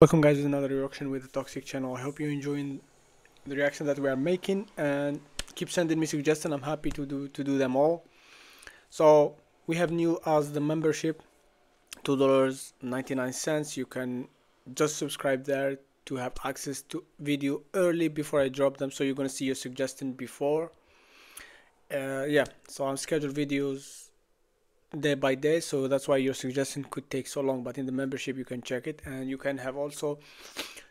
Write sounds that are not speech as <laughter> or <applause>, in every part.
Welcome guys to another reaction with the Toxic channel. I hope you're enjoying the reaction that we are making and keep sending me suggestions. I'm happy to do to do them all. So we have new as the membership, two dollars ninety nine cents. You can just subscribe there to have access to video early before I drop them. So you're gonna see your suggestion before. Uh, yeah, so I'm scheduled videos day by day so that's why your suggestion could take so long but in the membership you can check it and you can have also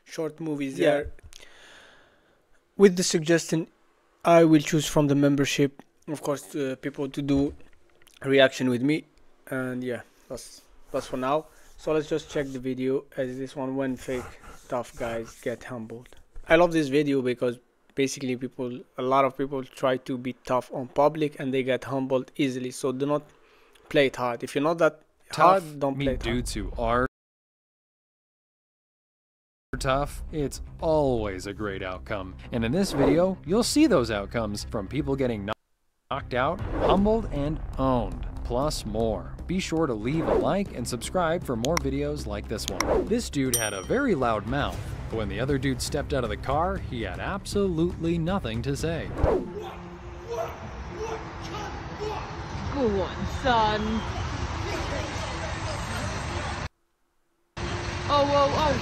short movies Yeah. there. With the suggestion i will choose from the membership of course uh, people to do reaction with me and yeah that's that's for now. So let's just check the video as this one when fake. Tough guys get humbled. I love this video because basically people a lot of people try to be tough on public and they get humbled easily. So do not play it hard if you're not that tough, hard don't play it hard. dudes who are tough, it's always a great outcome. And in this video, you'll see those outcomes from people getting knocked out, humbled, and owned, plus more. Be sure to leave a like and subscribe for more videos like this one. This dude had a very loud mouth, but when the other dude stepped out of the car, he had absolutely nothing to say. Good one, son. Oh, oh.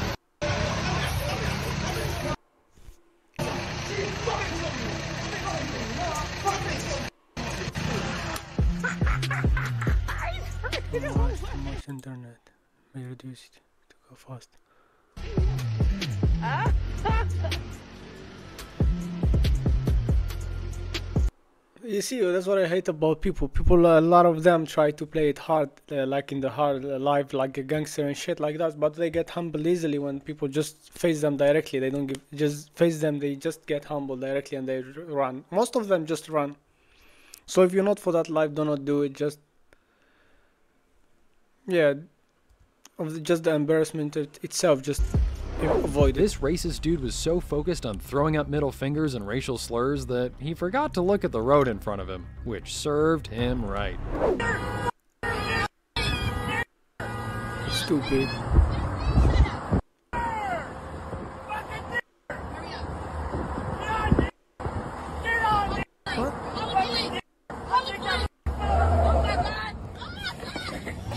Much internet may reduce it to go fast <laughs> you see that's what i hate about people. People a lot of them try to play it hard uh, like in the hard life like a gangster and shit like that but they get humbled easily when people just face them directly. They don't give just face them they just get humbled directly and they run. Most of them just run. So if you're not for that life do not do it. Just yeah of the, just the embarrassment it, itself just avoid it This racist dude was so focused on throwing up middle fingers and racial slurs that he forgot to look at the road in front of him, which served him right. stupid.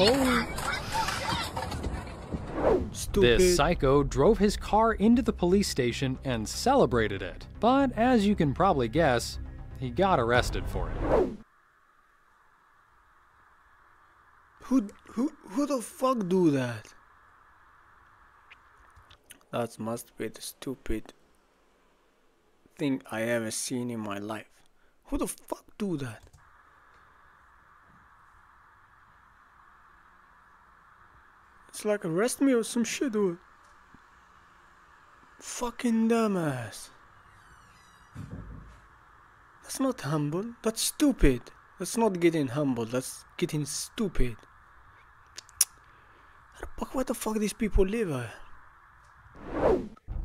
Oh stupid This psycho drove his car into the police station and celebrated it. But as you can probably guess, he got arrested for it. Who who who the fuck do that? That must be the stupid thing I ever seen in my life. Who the fuck do that? It's like arrest me or some shit, dude. Fucking dumbass. That's not humble. That's stupid. That's not getting humble. That's getting stupid. How the fuck, where the fuck these people live? uh?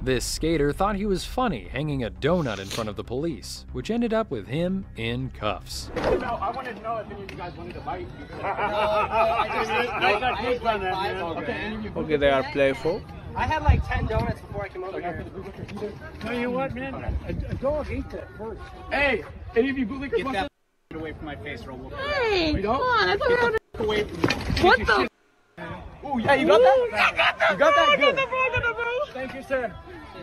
This skater thought he was funny hanging a donut in front of the police, which ended up with him in cuffs. No, I wanted to know if any of you guys wanted to bite. <laughs> I got kids on that, man. Okay, any of you Okay, they are playful. I had like 10 donuts before I came over here. Tell you what, man, a, a dog ate that first. Hey, any of you bootlickers Get that away from my face, or we'll Hey, come on. I thought we were away from me. What the? Ooh, yeah, you got that? I got that. You got that? I got Good. Thank you, sir.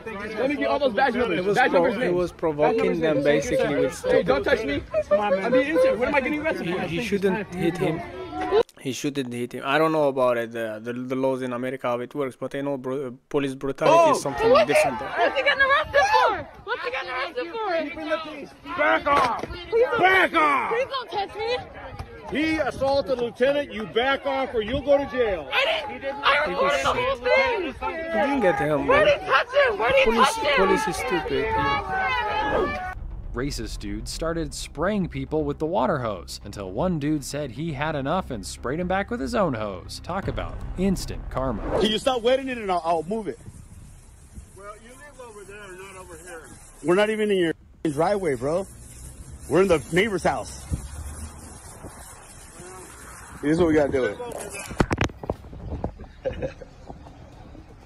Thank you, sir. Let me get all those badge numbers. It was, badge numbers it was provoking them names. Thank you, basically sir. with Hey, don't touch me. I'm being innocent. What am I getting arrested for? He shouldn't hit him. He shouldn't hit him. I don't know about it, the, the, the laws in America, how it works, but I know bru- police brutality Oh! is something different there. What's he getting arrested for? What's he getting arrested for? Back off! Please don't, Back off! please don't touch me. He assaulted a lieutenant. You back off or you'll go to jail. I didn't. I recorded the whole thing. He didn't get him. Where did he touch him? Where did he Police, touch him? police is stupid. Racist dude started spraying people with the water hose until one dude said he had enough and sprayed him back with his own hose. Talk about instant karma. Can you stop wetting it and I'll, I'll move it? Well, you live over there, not over here. We're not even in your driveway, bro. We're in the neighbor's house. This is what we gotta do it.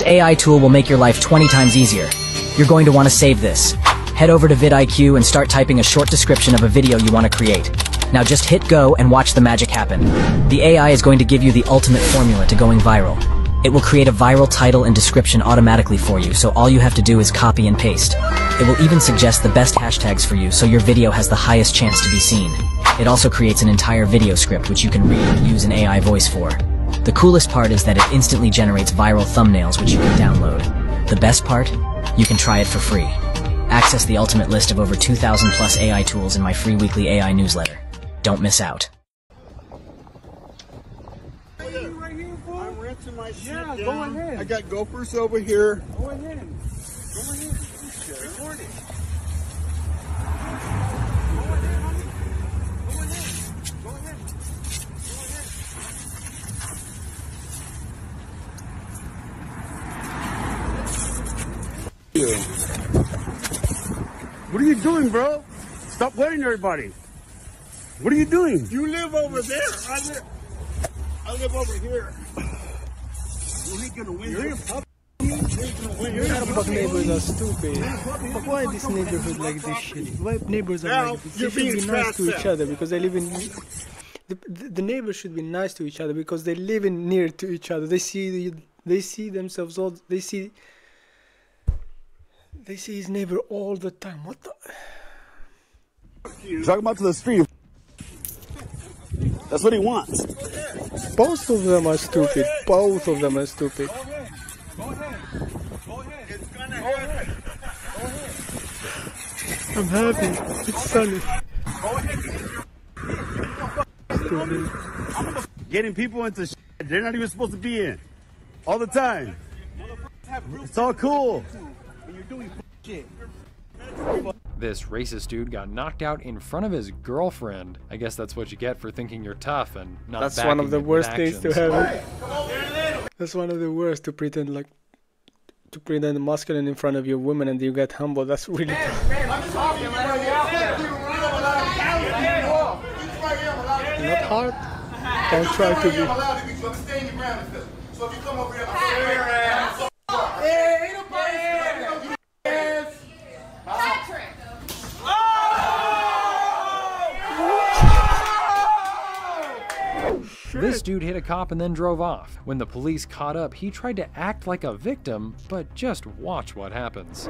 AI tool will make your life 20 times easier. You're going to want to save this. Head over to vidIQ and start typing a short description of a video you want to create. Now just hit go and watch the magic happen. The AI is going to give you the ultimate formula to going viral. It will create a viral title and description automatically for you, so all you have to do is copy and paste. It will even suggest the best hashtags for you, so your video has the highest chance to be seen. It also creates an entire video script which you can read and use an AI voice for. The coolest part is that it instantly generates viral thumbnails which you can download. The best part? You can try it for free. Access the ultimate list of over 2,000 plus AI tools in my free weekly AI newsletter. Don't miss out. I'm rinsing my shit Yeah, go ahead. I got gophers over here. Go ahead. Go ahead. Record doing, bro? Stop playing everybody. What are you doing? You live over there. I live, I live over here. You ain't gonna win. You're in public. Fuck neighbors are stupid. But why this neighborhood like this shit? Why neighbors are Now, like this? They you're should be being nice to each fast other because they live in. The, the, the neighbors should be nice to each other because they live in near to each other. They see the, they see themselves all. They see. They see his neighbor all the time. What the? Talk out to the street. That's what he wants. Both of them are stupid. Both of them are stupid. I'm happy. It's sunny. Stupid. Getting people into shit they're not even supposed to be in. All the time. It's all cool. This racist dude got knocked out in front of his girlfriend. I guess that's what you get for thinking you're tough and not That's one of the worst things to have. That's one of the worst to pretend like to pretend masculine in front of your woman and you get humble. That's really tough. Not hard. Don't try to be. This dude hit a cop and then drove off. When the police caught up, he tried to act like a victim, but just watch what happens.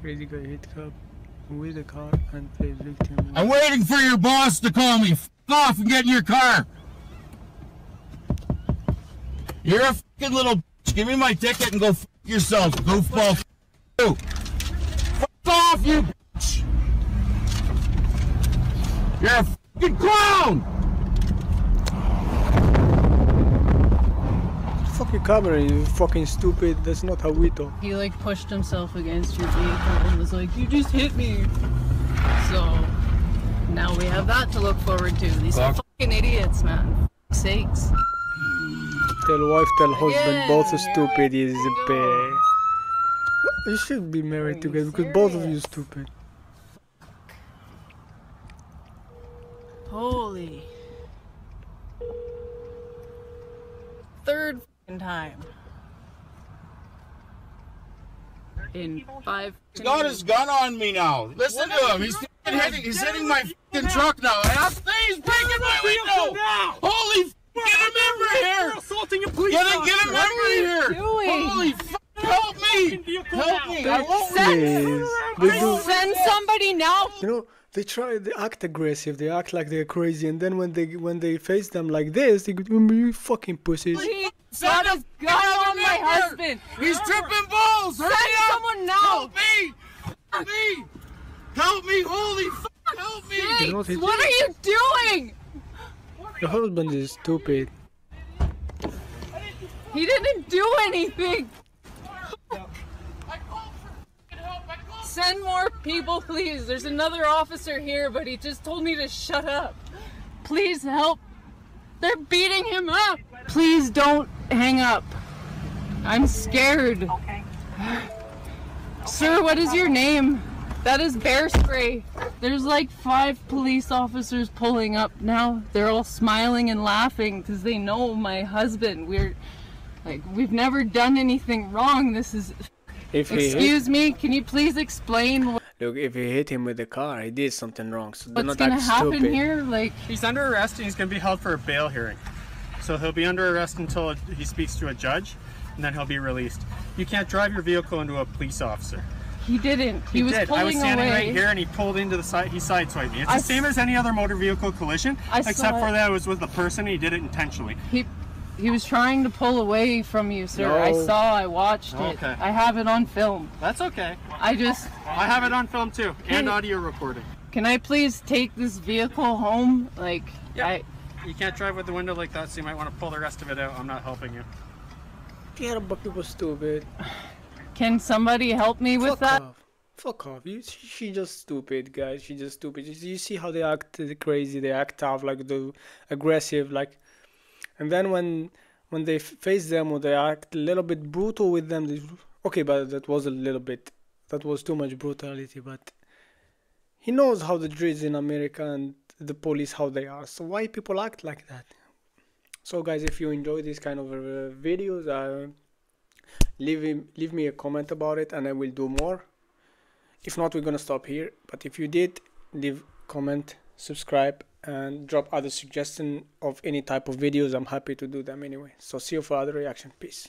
Crazy guy hit cop with a car and plays victim. I'm waiting for your boss to call me. F off and get in your car. You're a fucking little bitch. Give me my ticket and go f yourself, goofball. F you. F off, you bitch. You're a fucking clown. Fucking camera, you fucking stupid. That's not how we talk. He like pushed himself against your vehicle and was like, "You just hit me." So now we have that to look forward to. These Fuck. fucking idiots, man. For sakes. Tell wife, tell husband, Again, both are stupid. Is a pair. You should be married together because both of you serious? stupid. Holy. Third time. In five. He's got his gun on me now. Listen to him. He's hitting. He's hitting my fucking truck now. And I'm, he's breaking my window. Holy. Get him over here. assaulting a police Get him. Get him over here. doing? Holy. F- help me. Help me. I won't Please. Send somebody now. you know, they try, they act aggressive, they act like they're crazy, and then when they when they face them like this, they go, "Mm, you fucking pussies. Please. Got his gun on my husband. He's tripping balls. Hurry Send up. someone now. Help me. Help me. Help me. Holy. F- help me. You know what he- What are you doing? Your husband is stupid. He didn't do anything. Send more people, please. There's another officer here, but he just told me to shut up. Please help. They're beating him up. Please don't hang up. I'm scared. Okay. Sir, what is your name? That is bear spray. There's like five police officers pulling up now. They're all smiling and laughing because they know my husband. We're like, we've never done anything wrong. This is. If he hit, Excuse me, can you please explain what, look, if he hit him with the car, he did something wrong. So they're what's not gonna happen stupid. here? Like, He's under arrest and he's going to be held for a bail hearing. So he'll be under arrest until he speaks to a judge, and then he'll be released. You can't drive your vehicle into a police officer. he didn't. He, was did. pulling I was standing away. right here, and he pulled into the side. He sideswiped me. It's I the same as any other motor vehicle collision, I saw except for it. that it was with a person. He did it intentionally. He he was trying to pull away from you, sir. I saw. I watched it. Okay. I have it on film. That's okay. I just I have it on film too, and audio recording. can I please take this vehicle home? Like Yeah. I You can't drive with the window like that, so you might want to pull the rest of it out. I'm not helping you. Yeah, but people stupid. can somebody help me with Fuck that? off. Fuck off. You, she, she just stupid, guys. She just stupid. You, you see how they act crazy. They act tough, like the aggressive, like. And then when when they face them or they act a little bit brutal with them, they, okay, but that was a little bit. That was too much brutality. But he knows how the Druids in America and the police how they are. So why people act like that? So guys, if you enjoy these kind of uh, videos, uh, leave leave me a comment about it, and I will do more. If not, we're gonna stop here. But if you did, leave comment, subscribe, and drop other suggestion of any type of videos. I'm happy to do them anyway. So see you for other reaction. Peace.